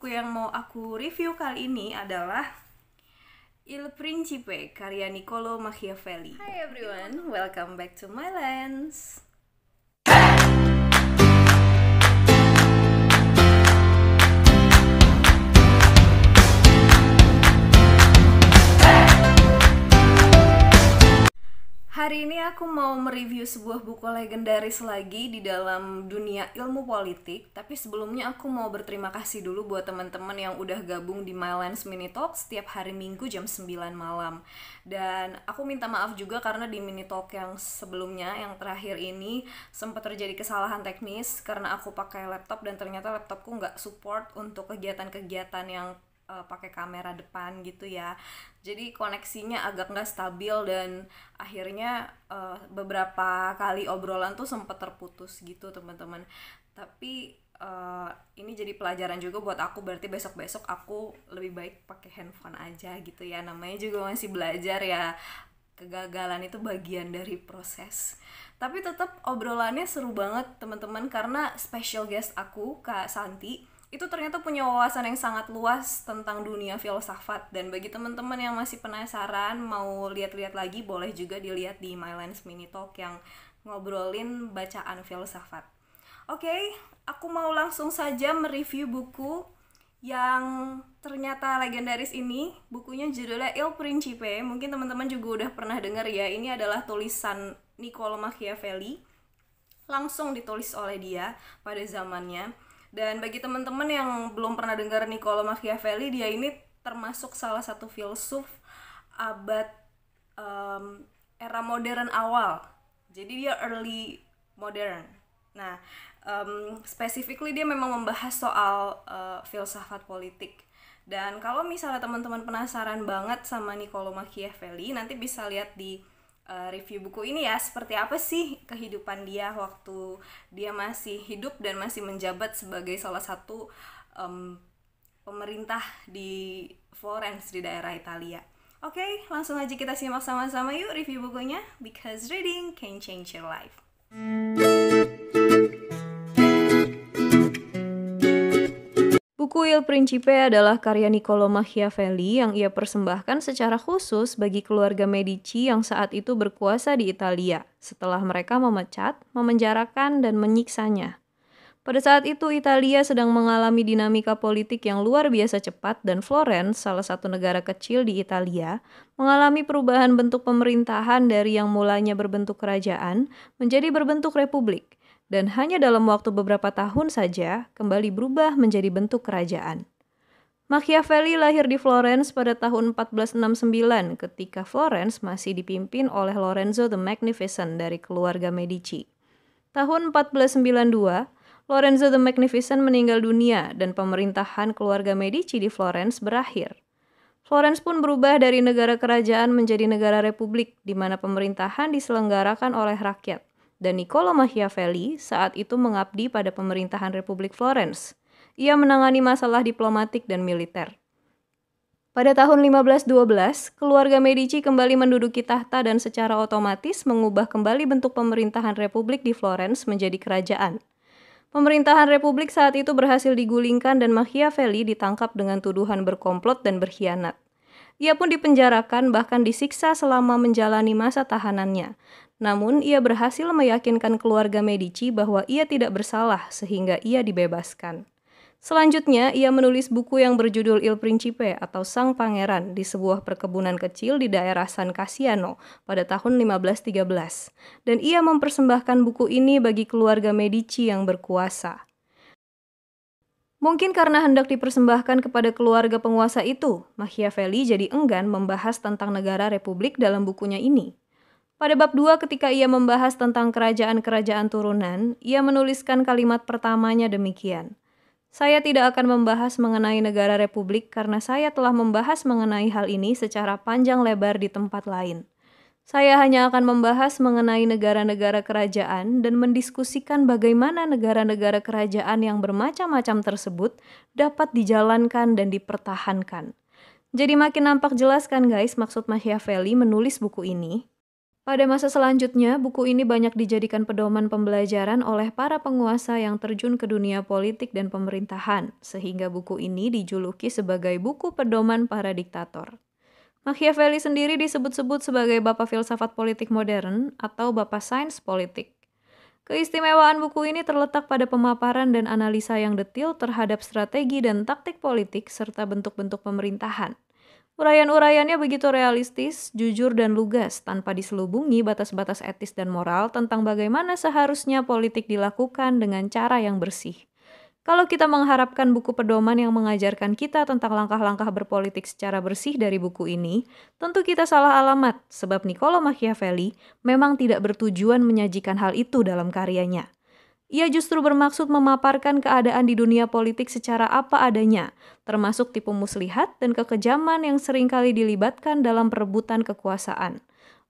Buku yang mau aku review kali ini adalah Il Principe karya Niccolo Machiavelli. Hi everyone, welcome back to my lens. Hari ini aku mau mereview sebuah buku legendaris lagi di dalam dunia ilmu politik. Tapi sebelumnya aku mau berterima kasih dulu buat teman-teman yang udah gabung di My Lens Mini Talk setiap hari Minggu jam 9 malam. Dan aku minta maaf juga karena di Mini Talk yang sebelumnya, yang terakhir ini sempat terjadi kesalahan teknis karena aku pakai laptop dan ternyata laptopku nggak support untuk kegiatan-kegiatan yang uh, pakai kamera depan gitu ya. Jadi koneksinya agak nggak stabil dan akhirnya uh, beberapa kali obrolan tuh sempat terputus gitu teman-teman. Tapi uh, ini jadi pelajaran juga buat aku. Berarti besok-besok aku lebih baik pakai handphone aja gitu ya. Namanya juga masih belajar ya. Kegagalan itu bagian dari proses. Tapi tetap obrolannya seru banget teman-teman. Karena special guest aku Kak Santi itu ternyata punya wawasan yang sangat luas tentang dunia filsafat dan bagi teman-teman yang masih penasaran mau lihat-lihat lagi boleh juga dilihat di My Lens Mini Talk yang ngobrolin bacaan filsafat. Oke, okay, aku mau langsung saja mereview buku yang ternyata legendaris ini. Bukunya judulnya Il Principe. Mungkin teman-teman juga udah pernah dengar ya. Ini adalah tulisan Niccolo Machiavelli. Langsung ditulis oleh dia pada zamannya dan bagi teman-teman yang belum pernah dengar Niccolo Machiavelli, dia ini termasuk salah satu filsuf abad um, era modern awal. Jadi dia early modern. Nah, um, specifically dia memang membahas soal uh, filsafat politik. Dan kalau misalnya teman-teman penasaran banget sama Niccolo Machiavelli, nanti bisa lihat di uh, review buku ini ya seperti apa sih kehidupan dia waktu dia masih hidup dan masih menjabat sebagai salah satu um, pemerintah di Florence di daerah Italia. Oke, okay, langsung aja kita simak sama-sama yuk review bukunya because reading can change your life. Buku Il Principe adalah karya Niccolo Machiavelli yang ia persembahkan secara khusus bagi keluarga Medici yang saat itu berkuasa di Italia setelah mereka memecat, memenjarakan, dan menyiksanya. Pada saat itu Italia sedang mengalami dinamika politik yang luar biasa cepat dan Florence, salah satu negara kecil di Italia, mengalami perubahan bentuk pemerintahan dari yang mulanya berbentuk kerajaan menjadi berbentuk republik dan hanya dalam waktu beberapa tahun saja kembali berubah menjadi bentuk kerajaan. Machiavelli lahir di Florence pada tahun 1469 ketika Florence masih dipimpin oleh Lorenzo the Magnificent dari keluarga Medici. Tahun 1492, Lorenzo the Magnificent meninggal dunia dan pemerintahan keluarga Medici di Florence berakhir. Florence pun berubah dari negara kerajaan menjadi negara republik di mana pemerintahan diselenggarakan oleh rakyat dan Niccolo Machiavelli saat itu mengabdi pada pemerintahan Republik Florence. Ia menangani masalah diplomatik dan militer. Pada tahun 1512, keluarga Medici kembali menduduki tahta dan secara otomatis mengubah kembali bentuk pemerintahan republik di Florence menjadi kerajaan. Pemerintahan republik saat itu berhasil digulingkan dan Machiavelli ditangkap dengan tuduhan berkomplot dan berkhianat. Ia pun dipenjarakan bahkan disiksa selama menjalani masa tahanannya, namun, ia berhasil meyakinkan keluarga Medici bahwa ia tidak bersalah sehingga ia dibebaskan. Selanjutnya, ia menulis buku yang berjudul Il Principe atau Sang Pangeran di sebuah perkebunan kecil di daerah San Cassiano pada tahun 1513. Dan ia mempersembahkan buku ini bagi keluarga Medici yang berkuasa. Mungkin karena hendak dipersembahkan kepada keluarga penguasa itu, Machiavelli jadi enggan membahas tentang negara republik dalam bukunya ini. Pada bab 2 ketika ia membahas tentang kerajaan-kerajaan turunan, ia menuliskan kalimat pertamanya demikian. Saya tidak akan membahas mengenai negara republik karena saya telah membahas mengenai hal ini secara panjang lebar di tempat lain. Saya hanya akan membahas mengenai negara-negara kerajaan dan mendiskusikan bagaimana negara-negara kerajaan yang bermacam-macam tersebut dapat dijalankan dan dipertahankan. Jadi makin nampak jelas kan guys maksud Machiavelli menulis buku ini? Pada masa selanjutnya, buku ini banyak dijadikan pedoman pembelajaran oleh para penguasa yang terjun ke dunia politik dan pemerintahan, sehingga buku ini dijuluki sebagai buku pedoman para diktator. Machiavelli sendiri disebut-sebut sebagai bapak filsafat politik modern atau bapak sains politik. Keistimewaan buku ini terletak pada pemaparan dan analisa yang detil terhadap strategi dan taktik politik serta bentuk-bentuk pemerintahan. Uraian-uraiannya begitu realistis, jujur, dan lugas tanpa diselubungi batas-batas etis dan moral tentang bagaimana seharusnya politik dilakukan dengan cara yang bersih. Kalau kita mengharapkan buku pedoman yang mengajarkan kita tentang langkah-langkah berpolitik secara bersih dari buku ini, tentu kita salah alamat, sebab Niccolo Machiavelli memang tidak bertujuan menyajikan hal itu dalam karyanya. Ia justru bermaksud memaparkan keadaan di dunia politik secara apa adanya, termasuk tipu muslihat dan kekejaman yang sering kali dilibatkan dalam perebutan kekuasaan.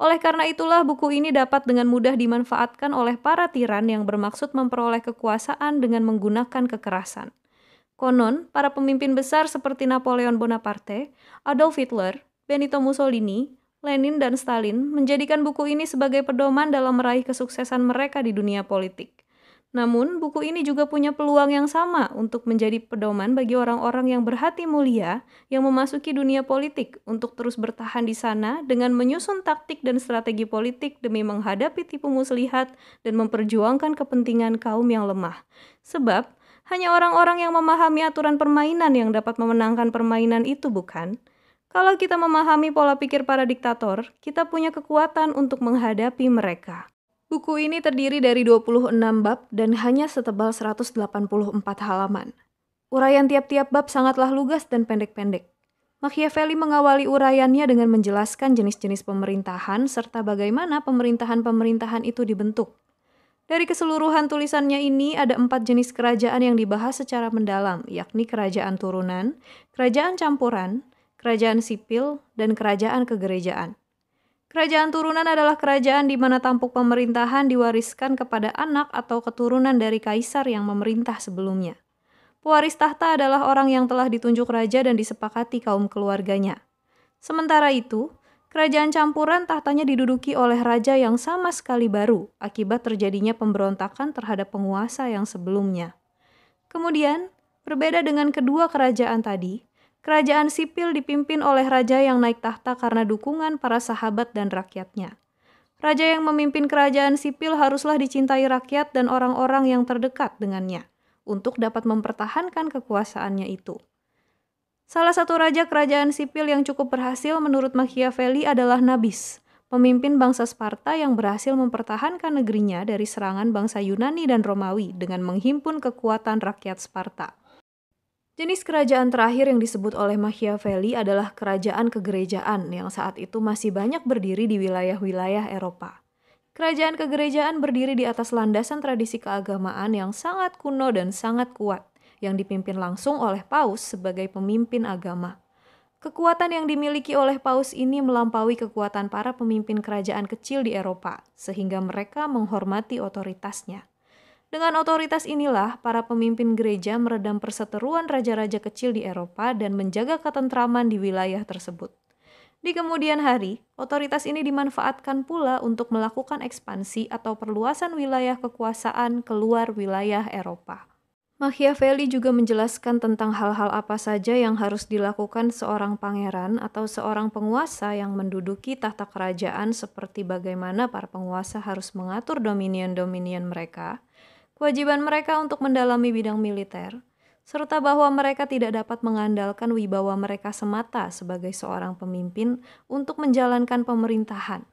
Oleh karena itulah buku ini dapat dengan mudah dimanfaatkan oleh para tiran yang bermaksud memperoleh kekuasaan dengan menggunakan kekerasan. Konon, para pemimpin besar seperti Napoleon Bonaparte, Adolf Hitler, Benito Mussolini, Lenin, dan Stalin menjadikan buku ini sebagai pedoman dalam meraih kesuksesan mereka di dunia politik. Namun, buku ini juga punya peluang yang sama untuk menjadi pedoman bagi orang-orang yang berhati mulia yang memasuki dunia politik untuk terus bertahan di sana dengan menyusun taktik dan strategi politik demi menghadapi tipu muslihat dan memperjuangkan kepentingan kaum yang lemah. Sebab, hanya orang-orang yang memahami aturan permainan yang dapat memenangkan permainan itu, bukan? Kalau kita memahami pola pikir para diktator, kita punya kekuatan untuk menghadapi mereka. Buku ini terdiri dari 26 bab dan hanya setebal 184 halaman. Uraian tiap-tiap bab sangatlah lugas dan pendek-pendek. Machiavelli mengawali uraiannya dengan menjelaskan jenis-jenis pemerintahan serta bagaimana pemerintahan-pemerintahan itu dibentuk. Dari keseluruhan tulisannya ini ada empat jenis kerajaan yang dibahas secara mendalam, yakni kerajaan turunan, kerajaan campuran, kerajaan sipil, dan kerajaan kegerejaan. Kerajaan turunan adalah kerajaan di mana tampuk pemerintahan diwariskan kepada anak atau keturunan dari kaisar yang memerintah sebelumnya. Pewaris tahta adalah orang yang telah ditunjuk raja dan disepakati kaum keluarganya. Sementara itu, kerajaan campuran tahtanya diduduki oleh raja yang sama sekali baru akibat terjadinya pemberontakan terhadap penguasa yang sebelumnya. Kemudian, berbeda dengan kedua kerajaan tadi, Kerajaan sipil dipimpin oleh raja yang naik tahta karena dukungan para sahabat dan rakyatnya. Raja yang memimpin kerajaan sipil haruslah dicintai rakyat dan orang-orang yang terdekat dengannya untuk dapat mempertahankan kekuasaannya itu. Salah satu raja kerajaan sipil yang cukup berhasil menurut Machiavelli adalah Nabis, pemimpin bangsa Sparta yang berhasil mempertahankan negerinya dari serangan bangsa Yunani dan Romawi dengan menghimpun kekuatan rakyat Sparta. Jenis kerajaan terakhir yang disebut oleh Machiavelli adalah kerajaan kegerejaan yang saat itu masih banyak berdiri di wilayah-wilayah Eropa. Kerajaan kegerejaan berdiri di atas landasan tradisi keagamaan yang sangat kuno dan sangat kuat, yang dipimpin langsung oleh Paus sebagai pemimpin agama. Kekuatan yang dimiliki oleh Paus ini melampaui kekuatan para pemimpin kerajaan kecil di Eropa, sehingga mereka menghormati otoritasnya. Dengan otoritas inilah, para pemimpin gereja meredam perseteruan raja-raja kecil di Eropa dan menjaga ketentraman di wilayah tersebut. Di kemudian hari, otoritas ini dimanfaatkan pula untuk melakukan ekspansi atau perluasan wilayah kekuasaan keluar wilayah Eropa. Machiavelli juga menjelaskan tentang hal-hal apa saja yang harus dilakukan seorang pangeran atau seorang penguasa yang menduduki tahta kerajaan seperti bagaimana para penguasa harus mengatur dominion-dominion mereka, kewajiban mereka untuk mendalami bidang militer, serta bahwa mereka tidak dapat mengandalkan wibawa mereka semata sebagai seorang pemimpin untuk menjalankan pemerintahan,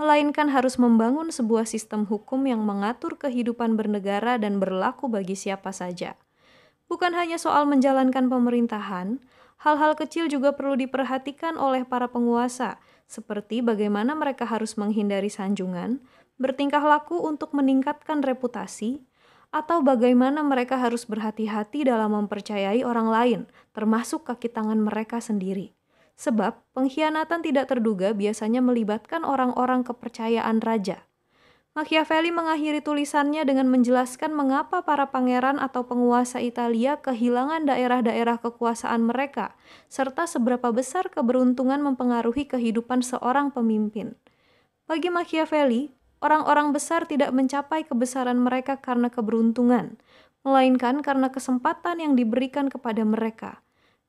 melainkan harus membangun sebuah sistem hukum yang mengatur kehidupan bernegara dan berlaku bagi siapa saja. Bukan hanya soal menjalankan pemerintahan, hal-hal kecil juga perlu diperhatikan oleh para penguasa, seperti bagaimana mereka harus menghindari sanjungan, bertingkah laku untuk meningkatkan reputasi, atau bagaimana mereka harus berhati-hati dalam mempercayai orang lain, termasuk kaki tangan mereka sendiri. Sebab pengkhianatan tidak terduga biasanya melibatkan orang-orang kepercayaan raja. Machiavelli mengakhiri tulisannya dengan menjelaskan mengapa para pangeran atau penguasa Italia kehilangan daerah-daerah kekuasaan mereka, serta seberapa besar keberuntungan mempengaruhi kehidupan seorang pemimpin. Bagi Machiavelli, orang-orang besar tidak mencapai kebesaran mereka karena keberuntungan, melainkan karena kesempatan yang diberikan kepada mereka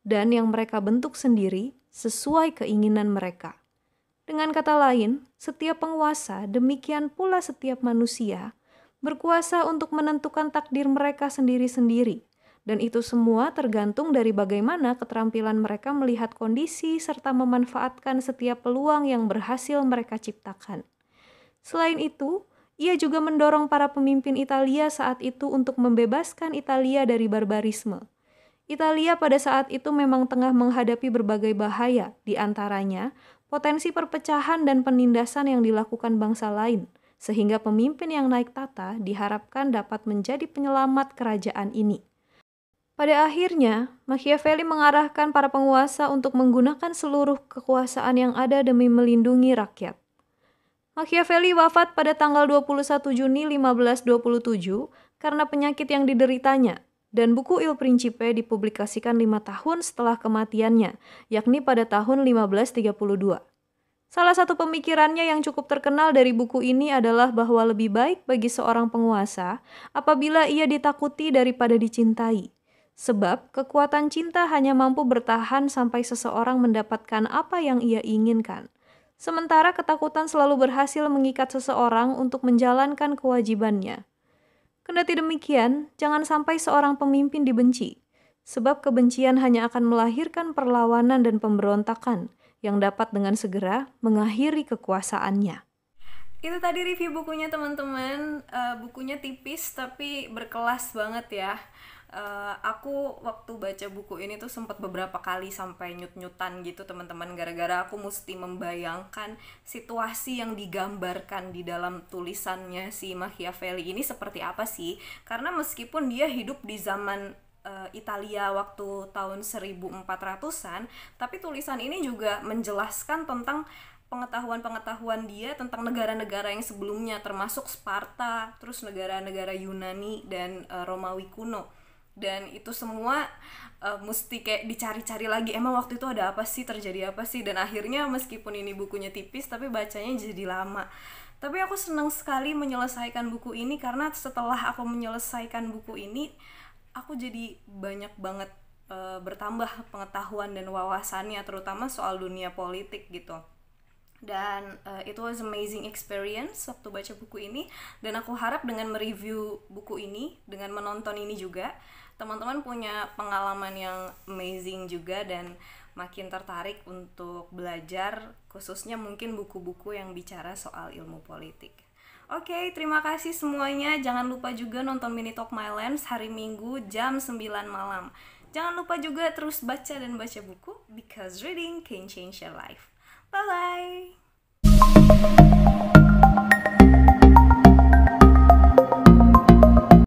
dan yang mereka bentuk sendiri sesuai keinginan mereka. Dengan kata lain, setiap penguasa, demikian pula setiap manusia, berkuasa untuk menentukan takdir mereka sendiri-sendiri, dan itu semua tergantung dari bagaimana keterampilan mereka melihat kondisi serta memanfaatkan setiap peluang yang berhasil mereka ciptakan. Selain itu, ia juga mendorong para pemimpin Italia saat itu untuk membebaskan Italia dari barbarisme. Italia pada saat itu memang tengah menghadapi berbagai bahaya, di antaranya potensi perpecahan dan penindasan yang dilakukan bangsa lain, sehingga pemimpin yang naik tata diharapkan dapat menjadi penyelamat kerajaan ini. Pada akhirnya, Machiavelli mengarahkan para penguasa untuk menggunakan seluruh kekuasaan yang ada demi melindungi rakyat. Machiavelli wafat pada tanggal 21 Juni 1527 karena penyakit yang dideritanya, dan buku Il Principe dipublikasikan lima tahun setelah kematiannya, yakni pada tahun 1532. Salah satu pemikirannya yang cukup terkenal dari buku ini adalah bahwa lebih baik bagi seorang penguasa apabila ia ditakuti daripada dicintai. Sebab kekuatan cinta hanya mampu bertahan sampai seseorang mendapatkan apa yang ia inginkan. Sementara ketakutan selalu berhasil mengikat seseorang untuk menjalankan kewajibannya. Kendati demikian, jangan sampai seorang pemimpin dibenci, sebab kebencian hanya akan melahirkan perlawanan dan pemberontakan yang dapat dengan segera mengakhiri kekuasaannya. Itu tadi review bukunya teman-teman. Uh, bukunya tipis tapi berkelas banget ya uh, aku waktu baca buku ini tuh sempat beberapa kali sampai nyut-nyutan gitu teman-teman. Gara-gara aku mesti membayangkan situasi yang digambarkan di dalam tulisannya si Machiavelli ini seperti apa sih? Karena meskipun dia hidup di zaman uh, Italia waktu tahun 1400-an tapi tulisan ini juga menjelaskan tentang pengetahuan-pengetahuan dia tentang negara-negara yang sebelumnya termasuk Sparta, terus negara-negara Yunani dan uh, Romawi kuno dan itu semua uh, mesti kayak dicari-cari lagi emang waktu itu ada apa sih? Terjadi apa sih? Dan akhirnya meskipun ini bukunya tipis tapi bacanya jadi lama. Tapi aku senang sekali menyelesaikan buku ini karena setelah aku menyelesaikan buku ini aku jadi banyak banget uh, bertambah pengetahuan dan wawasannya terutama soal dunia politik gitu. Dan uh, it was amazing experience waktu baca buku ini. Dan aku harap dengan mereview buku ini dengan menonton ini juga teman-teman punya pengalaman yang amazing juga dan makin tertarik untuk belajar khususnya mungkin buku-buku yang bicara soal ilmu politik. Oke, okay, terima kasih semuanya. Jangan lupa juga nonton Mini Talk My Lens hari Minggu jam 9 malam. Jangan lupa juga terus baca dan baca buku because reading can change your life. Bye bye.